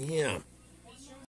Yeah.